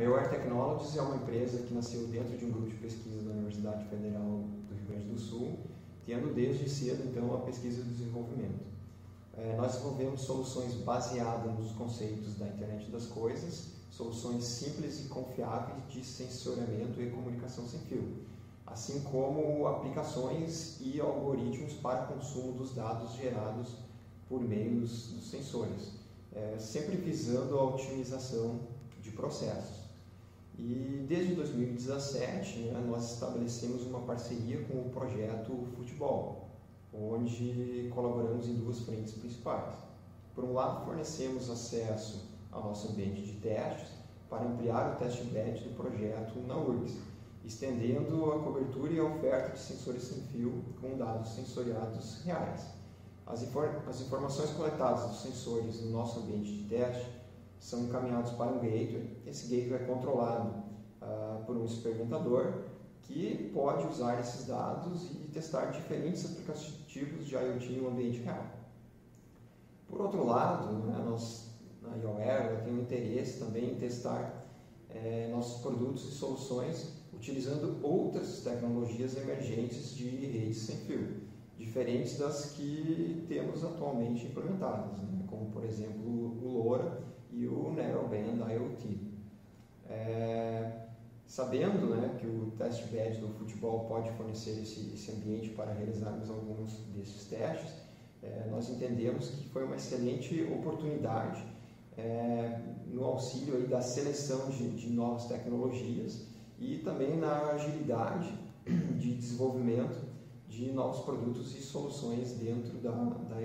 A IOR Technologies é uma empresa que nasceu dentro de um grupo de pesquisa da Universidade Federal do Rio Grande do Sul, tendo desde cedo então a pesquisa e desenvolvimento. É, nós desenvolvemos soluções baseadas nos conceitos da internet das coisas, soluções simples e confiáveis de sensoriamento e comunicação sem fio, assim como aplicações e algoritmos para consumo dos dados gerados por meio dos, dos sensores, é, sempre visando a otimização de processos. E desde 2017 né, nós estabelecemos uma parceria com o projeto Futebol, onde colaboramos em duas frentes principais. Por um lado, fornecemos acesso ao nosso ambiente de testes para ampliar o teste bed do projeto na URGS, estendendo a cobertura e a oferta de sensores sem fio com dados sensoriados reais. As, infor as informações coletadas dos sensores no nosso ambiente de teste são encaminhados para um gateway. Esse gateway é controlado uh, por um experimentador que pode usar esses dados e testar diferentes aplicativos de IoT no ambiente real. Por outro lado, né, nós, na IOER tem um interesse também em testar é, nossos produtos e soluções utilizando outras tecnologias emergentes de redes sem fio, diferentes das que temos atualmente implementadas, né, como por exemplo o LoRa e o Narrowband IoT. É, sabendo né, que o test bed do futebol pode fornecer esse, esse ambiente para realizarmos alguns desses testes, é, nós entendemos que foi uma excelente oportunidade é, no auxílio aí da seleção de, de, novas tecnologias e também na agilidade de desenvolvimento de novos produtos e soluções dentro da, da.